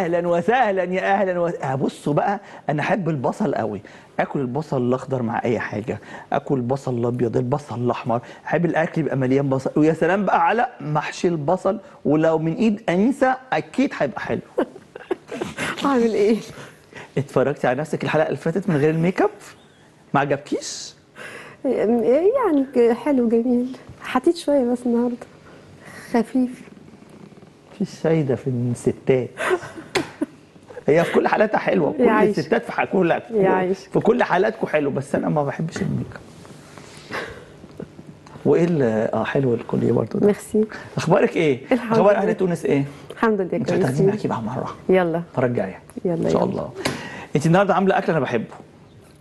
أهلا وسهلا يا أهلا وسهلا بصوا بقى أنا أحب البصل قوي. آكل البصل الأخضر مع أي حاجة. آكل البصل الأبيض البصل الأحمر. أحب الأكل يبقى مليان بصل. ويا سلام بقى على محشي البصل. ولو من إيد أنيسة أكيد هيبقى حلو. أعمل إيه؟ اتفرجتي على نفسك الحلقة اللي فاتت من غير الميك اب ما عجبكيش؟ يعني حلو جميل. حطيت شوية بس النهارده. خفيف. في فايده في الستات. هي في كل حالاتها حلوة كل يعيش. الستات في كل. في كل حالاتكم حلو بس أنا ما بحبش ال make up. وإيه آه حلو الكوليه برضه ده؟ ميرسي. أخبارك إيه؟ الحمد أخبار. أهل تونس إيه؟ الحمد لله مش هتاخديني معاكي بقى مرة. يلا. المره الجايه يلا إن شاء يلا. الله. أنت النهارده عاملة أكل أنا بحبه.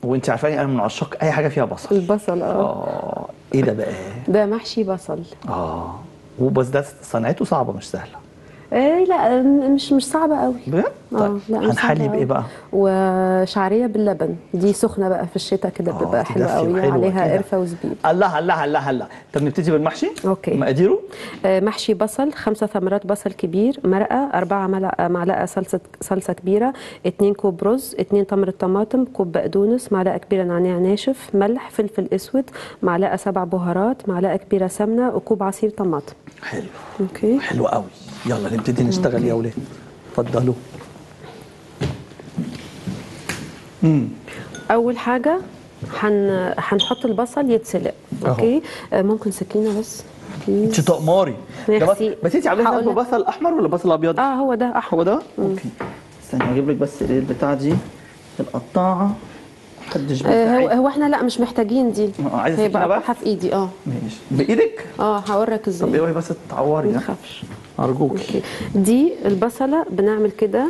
وأنت عارفاني أنا من عشاق أي حاجة فيها بصل. البصل آه. آه. إيه ده بقى؟ ده محشي بصل. آه. وبس ده صنعته صعبة مش سهلة. إيه لا مش مش صعبة قوي بجد؟ طيب مش هنحلي بإيه. بقى؟ وشعرية باللبن دي سخنة بقى في الشتاء كده آه، بتبقى حلوة قوي عليها. قرفة وزبيب. الله الله الله الله طب نبتدي بالمحشي؟ okay. مقاديره آه، محشي بصل خمسة ثمرات بصل كبير مرقة أربعة ملعقة معلقة صلصة صلصة كبيرة اتنين كوب رز اتنين ثمرة طماطم كوب بقدونس معلقة كبيرة نعناع ناشف ملح فلفل أسود معلقة سبع بهارات معلقة كبيرة سمنة وكوب عصير طماطم. حلو. okay. حلو قوي يلا نبتدي نشتغل يا ولاد. اتفضلوا. أول حاجة هن... هنحط البصل يتسلق. okay؟ آه، ممكن سكينة بس. انت تقماري ده بس, انت عاملاها هقول لك. ببصل أحمر ولا بصل أبيض؟ آه هو ده أحمر. هو ده؟ okay. استني أجيب لك بس البتاعه دي القطاعة. محدش آه، هو, إحنا لا مش محتاجين دي. آه، عايزة هيبقى سكينة بس؟ أقطعها في إيدي آه. ماشي. بإيدك؟ آه هوريك طب إزاي. اوعي بس تعوري ما؟ تخافش. ارجوكي okay. دي البصلة بنعمل كده.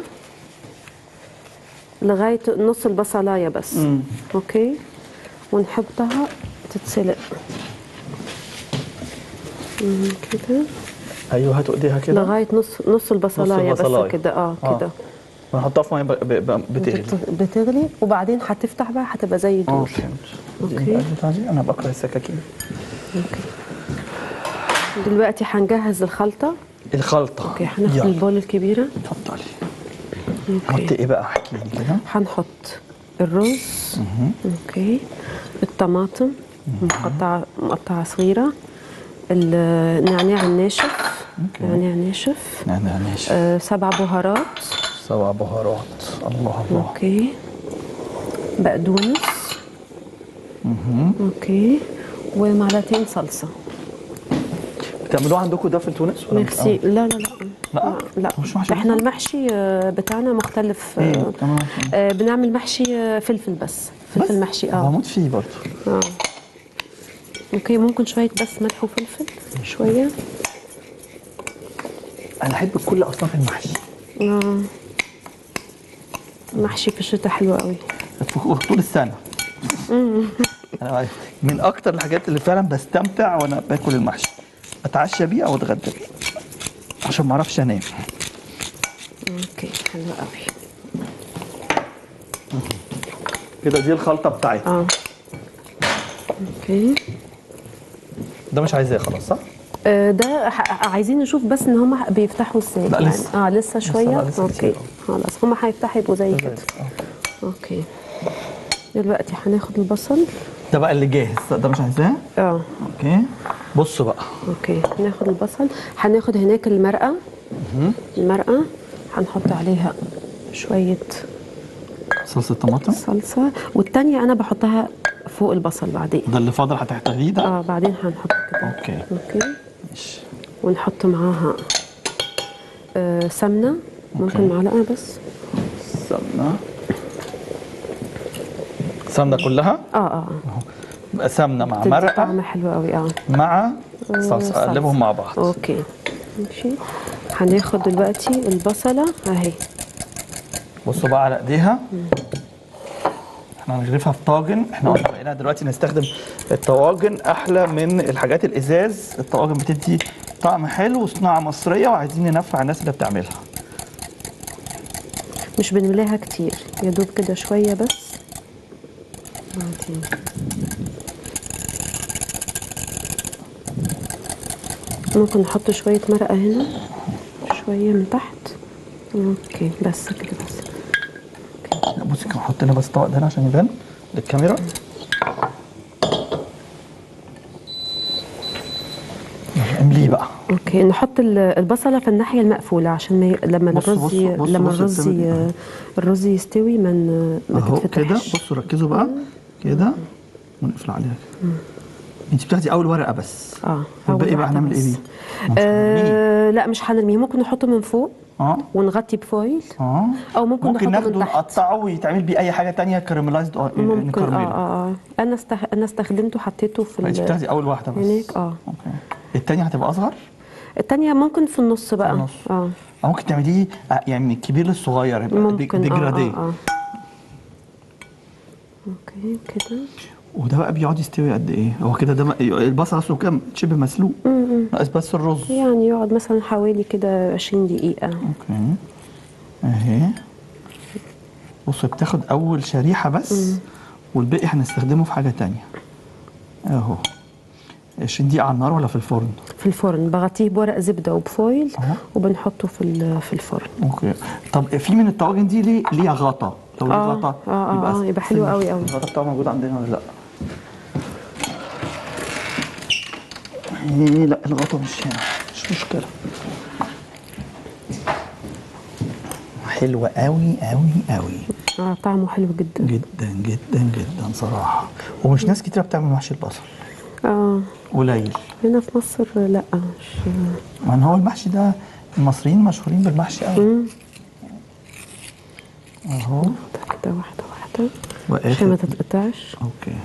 لغاية نص البصلاية بس. مم. okay؟ ونحطها تتسلق. كده. أيوه هاتوا ايديها كده؟ لغاية نص نص البصلاية بس البصلاية. كده. آه آه. كده. ونحطها في مية بتغلي. بت- بتغلي. وبعدين هتفتح بقى هتبقى زي آه دول فهمت دي أنا بكره السكاكين. دلوقتي هنجهز الخلطة. الخلطة. okay هناخد ال bowl الكبيرة. اتفضلي. حطي إيه بقى؟ أحكي لي كده. هنحط الرز. okay. الطماطم. مقطعه مقطعه صغيرة. النعناع الناشف. نعناع ناشف. نعناع ناشف. آه سبع بهارات. سبع بهارات. الله الله. okay. بقدونس. okay. ومعلقتين صلصة. بتعملوه عندكم ده في تونس ولا؟ ميرسي. لا لا لا. لا؟ لا. مش محشي؟ إحنا؟ المحشي آه، بتاعنا مختلف إيه آه، تمام. آه، بنعمل محشي آه، فلفل بس. فلفل محشي آه. بموت فيه برضه. آه. okay ممكن شوية بس ملح وفلفل شوية. أنا أحب كل أصناف المحشي. آه. محشي في الشتاء حلو قوي. طول السنة. عارف. من أكتر الحاجات اللي فعلا بستمتع وأنا باكل المحشي. أتعشى بيه أو أتغدى بيه. عشان ما أعرفش انام. okay حلو قوي. كده دي الخلطة بتاعتي آه. okay. ده مش عايزاه خلاص صح؟ آه، ده عايزين نشوف بس ان هم بيفتحوا إزاي. لا، يعني. لسه. آه لسه شوية؟ لسه okay. خلاص هم هيفتحوا يبقوا زي كده آه. okay. دلوقتي هناخد البصل. ده بقى اللي جاهز ده مش عايزاه؟ آه. okay. بصوا بقى. okay ناخد البصل. هناخد هناك المرقة. المرقة هنحط عليها شوية صلصة طماطم. صلصة. والتانية أنا بحطها فوق البصل بعدين. ده اللي فاضل هتحتاجيه ده؟ آه بعدين هنحط كده. okay. okay. ماشي. ونحط معاها آه سمنة. ممكن okay. معلقة بس. سمنة. سمنة كلها؟ آه آه يبقى سمنة مع مرقة. طعم حلو قوي آه. مع صلصه. اقلبهم مع بعض. okay. ماشي. هناخد دلوقتي البصلة. أهي. بصوا بقى على إيديها. إحنا هنغرفها في طاجن. إحنا قلنا بقينا دلوقتي نستخدم الطواجن. أحلى من الحاجات الإزاز. الطواجن بتدي طعم حلو وصناعة مصرية وعايزين ننفع الناس اللي بتعملها. مش بنملاها كتير. يا دوب كده شوية بس. ممكن نحط شوية مرقة هنا شوية من تحت. okay بس كده بس. لا بصي كمان حط لنا بس الطبق ده هنا عشان يبان للكاميرا. امليه بقى؟ okay نحط ال- البصلة في الناحية المقفولة عشان ما ي... لما الرز لما الرز ي... الرز يستوي ما ن- ما أهو كده. تتفتحش. بصوا ركزوا بقى. كده. ونقفل عليها كده. انت بتاخدي اول ورقة بس. آه والباقي بقى هنعمل إيه. بيه؟ آه لا مش هنرميه. ممكن نحطه من فوق آه. ونغطي ب foil. آه. أو ممكن, ممكن نحطه ناخده نقطعه ويتعمل بيه أي حاجة تانية caramelized ممكن آه آه آه. أنا استخ... أنا استخدمته حطيته في انت. بتاخدي أول واحدة بس. هناك آه. okay. التانية هتبقى أصغر؟ التانية ممكن في النص بقى. النص. آه. ممكن تعمليه آه، يعني من الكبير للصغير يبقى ممكن dégradé آه آه, آه. okay كده. وده بقى بيقعد يستوي قد إيه؟ هو كده ده البصل أصله كده شبه مسلوق. ناقص بس الرز يعني يقعد مثلا حوالي كده 20 دقيقة. okay. أهي. بص بتاخد أول شريحة بس والباقي هنستخدمه في حاجة تانية. أهو. 20 دقيقة على النار ولا في الفرن؟ في الفرن. بغطيه بورق زبدة وب foil أهو. وبنحطه في في الفرن. okay. طب في من الطواجن دي ليه ليها غطا؟ لو ليه آه، غطا؟ آه، آه، آه، يبقى حلو قوي قوي. الغطا بتاعه موجود عندنا ولا لأ؟ إيه لا الغطا مش هنا. مش مشكلة. حلوة قوي قوي قوي آه طعمه حلو جدا. جدا جدا جدا صراحة. ومش ناس كتيرة بتعمل محشي البصل. آه. قليل. هنا في مصر لا مش ما هو المحشي ده المصريين مشهورين بالمحشي قوي أهو. كده واحدة واحدة. وآخر- عشان ما تتقطعش. okay.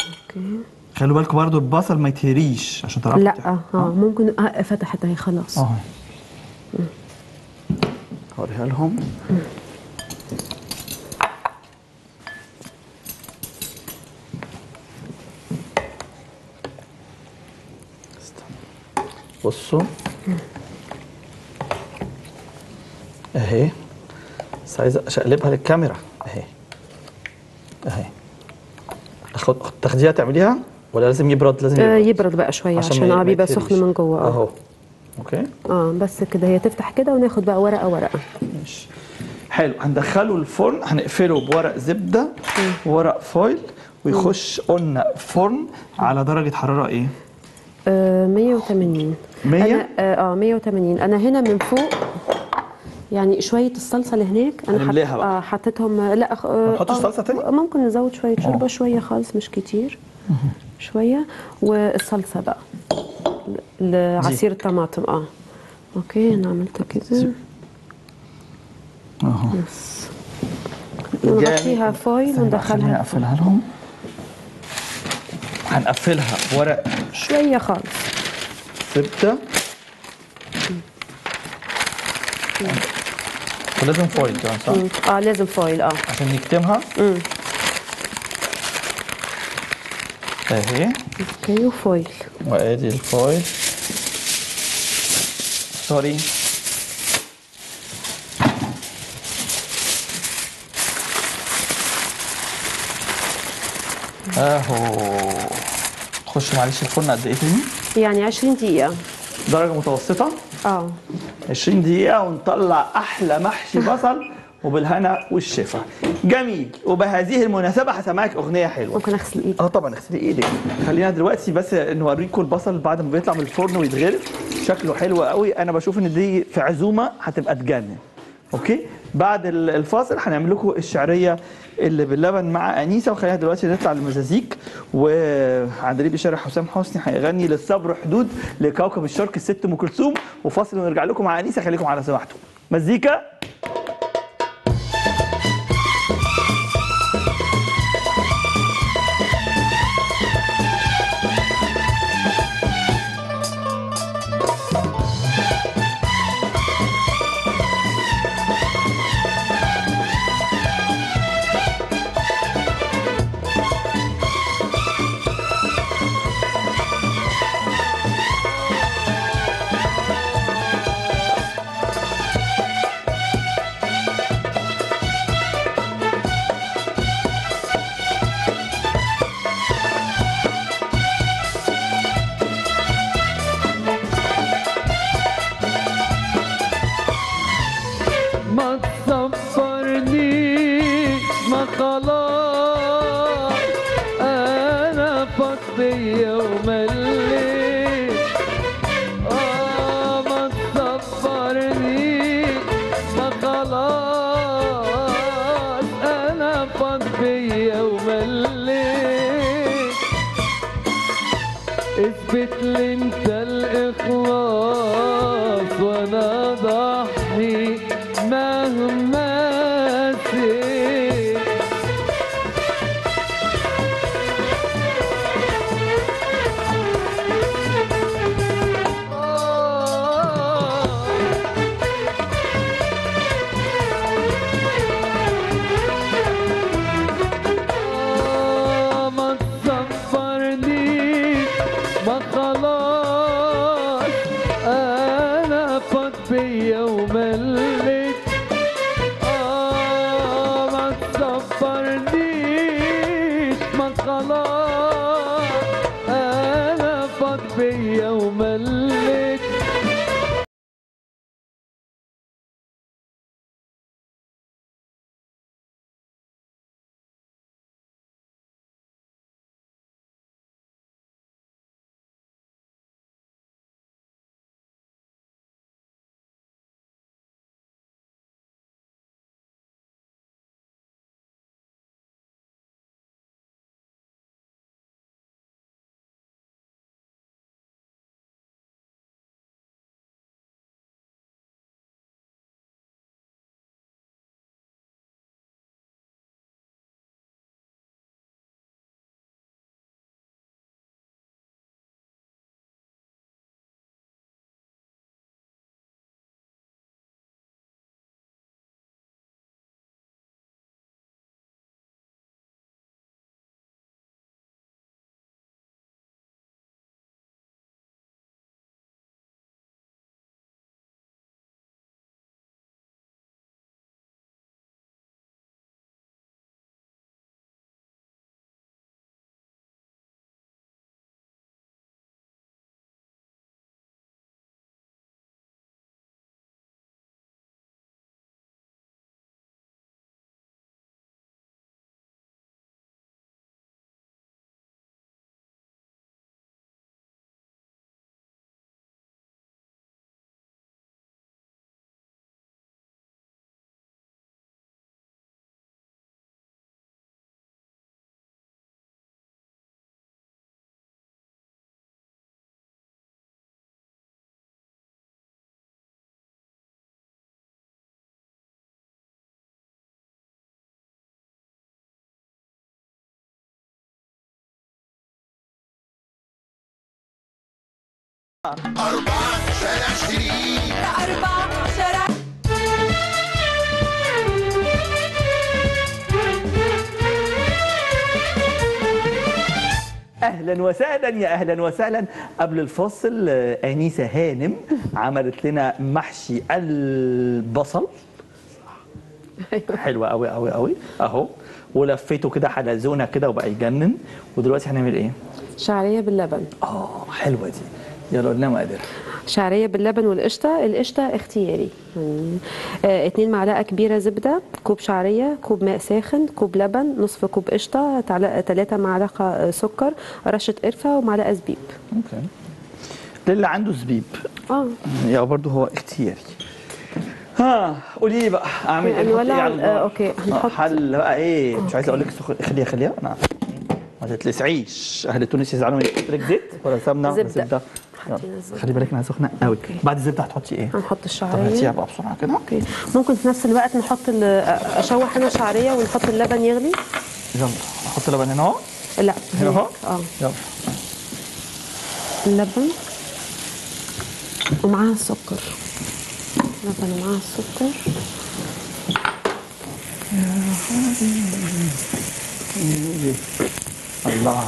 okay. خلوا بالكم برضو البصل ما يتهريش عشان تعرفوا لا تح- آه ممكن آه فتحت اهي خلاص. اهو هوريها لهم. بصوا. اهي. بس عايز أشقلبها للكاميرا. اهي. اهي. اخد تاخديها تعمليها. ولا لازم يبرد؟ لازم آه يبرد. يبرد بقى شوية عشان, ما- آه ما بيبقى. سخن من جوه. آه. أهو. أوكي. آه بس كده هي تفتح كده وناخد بقى ورقة ورقة. ماشي. حلو. هندخله الفرن. هنقفله بورق زبدة وورق فويل ويخش قلنا فرن على درجة حرارة إيه؟ آه 180 100 أنا آه آه، 180 أنا هنا من فوق يعني شوية الصلصة اللي هناك أنا حط-. آه حطيتهم لا أخ- آه نحطش آه، صلصة تاني؟ ممكن نزود شوية شوربة آه. شوية خالص مش كتير. شوية. والصلصة بقى. لعصير الطماطم آه. أوكي أنا عملت كده. أهو. بس. ونغطيها foil وندخلها. أقفلها لهم. هنقفلها بورق شوية خالص. زبدة. ولازم foil كمان صح؟ آه لازم foil آه. عشان نكتمها. مم. اهي okay و foil وادي ال foil sorry اهو تخش معلش الفرن قد إيه تاني؟ يعني 20 دقيقه درجة متوسطة آه 20 دقيقة ونطلع أحلى محشي بصل وبالهنا والشفا. جميل. وبهذه المناسبة هسمعك أغنية حلوة. ممكن أغسل إيدي. آه طبعا اغسلي إيدك. خلينا دلوقتي بس نوريكم البصل بعد ما بيطلع من الفرن ويتغرف. شكله حلو قوي. أنا بشوف إن دي في عزومة هتبقى تجنن. أوكي؟ بعد ال- الفاصل هنعمل لكم الشعرية اللي باللبن مع أنيسة. وخلينا دلوقتي نطلع للمزازيك وعندليب بشارع حسام حسني هيغني للصبر حدود لكوكب الشرق الست أم كلثوم. وفاصل ونرجع لكم مع أنيسة. خليكم على سماحته مزيكا؟ Mat safarni makalar أربعة شارع شريك أربع شارع أهلا وسهلا يا أهلا وسهلا. قبل الفاصل آه، أنيسة هانم عملت لنا محشي البصل. حلوة قوي قوي قوي أهو. ولفيته كده حلزونه كده وبقى يجنن. ودلوقتي هنعمل إيه؟ شعرية باللبن. آه حلوة دي. يلا قلنا مقادير. شعرية باللبن والقشطة. القشطة اختياري. يعني آه اتنين معلقة كبيرة زبدة كوب شعرية كوب ماء ساخن كوب لبن نصف كوب قشطة تلاتة معلقة آه، سكر رشة قرفة ومعلقة زبيب. okay. للي عنده زبيب. آه. يا برضه هو اختياري. ها قولي لي بقى أعمل إيه؟ يعني على ال- النار؟ آه، okay، آه، هنحط- حل بقى إيه؟ مش عايز أقول لك سخ- خليها خليها. أنا ما تتلسعيش. أهل تونس يزعلوا لك زيت ولا سمنة؟ ولا زبدة. زبدة. خلي بالك انها سخنة قوي. بعد الزبدة هتحطي إيه؟ هنحط طب الشعرية. هاتيها بقى بسرعة كده. أوكي. ممكن في نفس الوقت نحط أشوح أنا الشعريه ونحط اللبن يغلي. يلا. أحط لبن هنا اهو. لا. هنا اهو. آه. يلا. اللبن. ومعاها السكر. لبن ومعاها السكر. الله.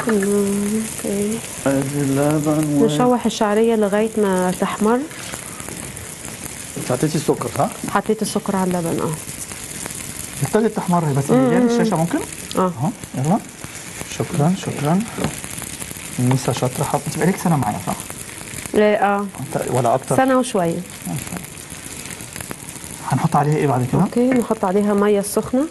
أوكي. ادي اللبن و... نشوح الشعرية لغاية ما تحمر. حطيتي السكر صح؟ حطيت السكر على اللبن آه. ابتدت تحمر بس مليان الشاشه ممكن؟ آه. اهو يلا. شكرا شكرا. نسا شاطرة حط انت بقالك سنة معايا صح؟ آه. أنت- ولا أكتر؟ سنة وشوية. هنحط عليها إيه بعد كده؟ أوكي نحط عليها مية سخنة.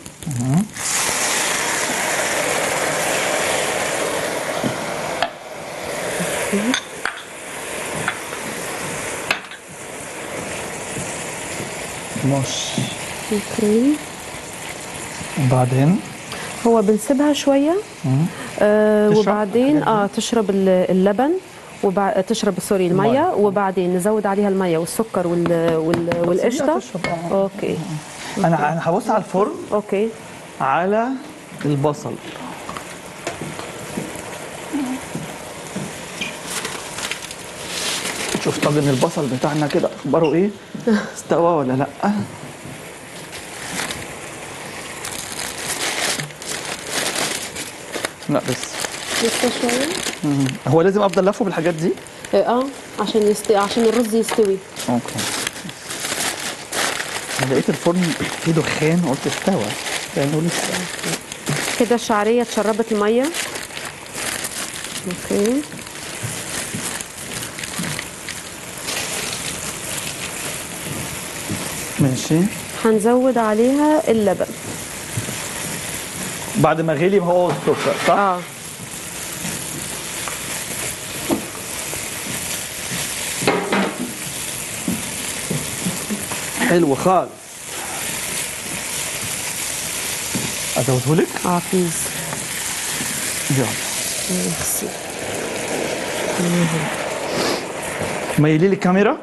مش okay. وبعدين؟ هو بنسيبها شوية. آه وبعدين آه تشرب ال- اللبن وبع... تشرب sorry المية. المية. وبعدين نزود عليها المية والسكر وال... وال... والقشطة. آه. okay. أنا أنا هبص على الفرن. okay. على البصل. شوف طاجن البصل بتاعنا كده أخباره إيه؟ استوى ولا لأ؟ لأ بس. لسه شوية. هو لازم أفضل لفه بالحاجات دي؟ آه آه، عشان يستوي عشان الرز يستوي. أوكي. أنا لقيت الفرن فيه دخان قلت استوى. لأنه لسه كده الشعرية اتشربت المية. أوكي. ماشي. هنزود عليها اللبن. بعد ما غلي هو السكر صح؟ آه. حلو خالص. ازوده لك؟ آه please يلا. ميرسي. ميلي لي الكاميرا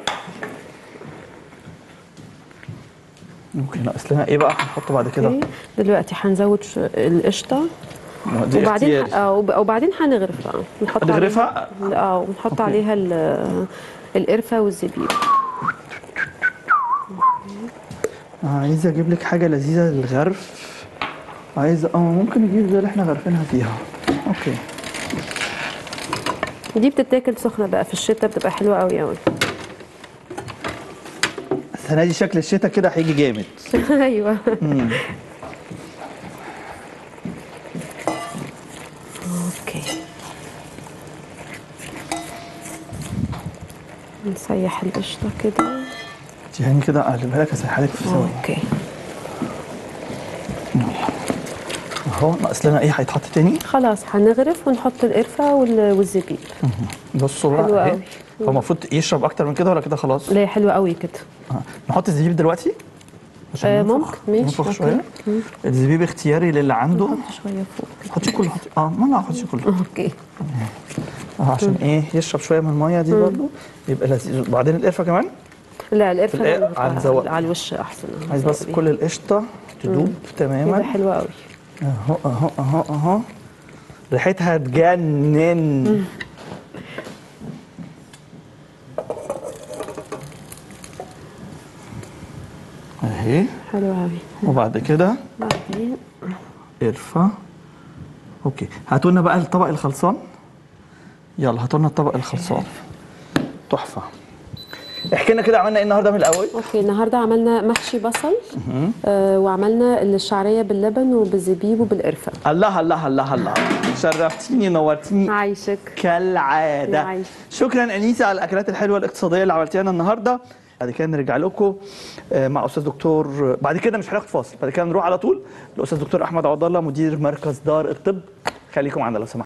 ممكن. ناقص لنا إيه بقى؟ هنحطه بعد كده. دلوقتي هنزود القشطة. دي وبعدين وبعدين هنغرف بقى. نحط هنغرفها؟ عليها- آه ونحط. عليها ال- القرفة والزبيب. عايز أجيب لك حاجة لذيذة للغرف. عايز آه ممكن نجيب زي اللي إحنا غرفينها فيها. okay. دي بتتاكل سخنة بقى في الشتاء بتبقى حلوة قوي قوي السنة دي شكل الشتاء كده هيجي جامد. أيوه. okay. نسيح القشطة كده. يعني كده أقلبها لك أسيحها لك في ثواني. okay. اهو ناقص لنا إيه هيتحط تاني؟ خلاص هنغرف ونحط القرفة وال- والزبيب. بصوا حلو بقى اهي. هو المفروض يشرب أكتر من كده ولا كده؟ خلاص. لا حلوة قوي كده. آه. نحط الزبيب دلوقتي؟ عشان آه،. ممكن، ماشي، ننفخ. شوية. الزبيب اختياري للي عنده. نحط شوية فوق حطي كله حطي. آه ما لا حطي كله. okay. آه عشان إيه؟ يشرب شوية من المية دي برضه يبقى لذيذ. وبعدين القرفة كمان؟ لا القرفة على الوش أحسن. عايز بس كل القشطة تدوب تماما. حلوة قوي أهو أهو أهو أهو. ريحتها تجنن أهي. حلوة قوي وبعد كده بعدين. قرفة. okay. هاتوا لنا بقى الطبق الخلصان. يلا هاتوا لنا الطبق الخلصان. تحفة. احكي لنا كده عملنا إيه النهارده من الأول؟ okay النهارده عملنا محشي بصل آه وعملنا الشعرية باللبن وبالزبيب وبالقرفة. الله الله الله الله. شرفتيني نورتيني. عايشك. كالعادة. عايش. شكرا أنيسة على الأكلات الحلوة الاقتصادية اللي عملتيها لنا النهارده. بعد كده نرجع لكم آه، مع أستاذ دكتور بعد كده مش هناخد فاصل بعد كده نروح على طول لأستاذ دكتور أحمد عبد الله مدير مركز دار الطب. خليكم معانا لو سمحتوا